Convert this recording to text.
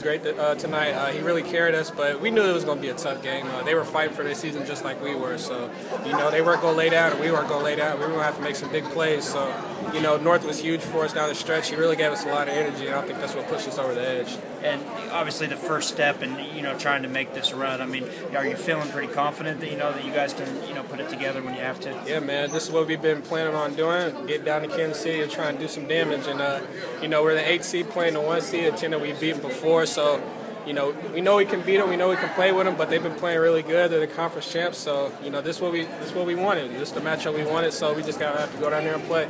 great uh, tonight. Uh, he really carried us, but we knew it was going to be a tough game. Uh, they were fighting for their season just like we were. So, you know, they weren't going to lay down, and we weren't going to lay down. We were going to have to make some big plays. So, you know, North was huge for us down the stretch. He really gave us a lot of energy, and I think that's what pushed us over the edge. And obviously, the first step in you know trying to make this run. I mean, are you feeling pretty confident that you know that you guys can you know put it together when you have to? Yeah, man. This is what we've been planning on doing: get down to Kansas City and try and do some damage. And uh, you know, we're the eight seed playing the one seed, a team that we've beaten before. So you know, we know we can beat them. We know we can play with them, but they've been playing really good. They're the conference champs, so you know this is what we this is what we wanted. This is the matchup we wanted. So we just gotta have to go down there and play.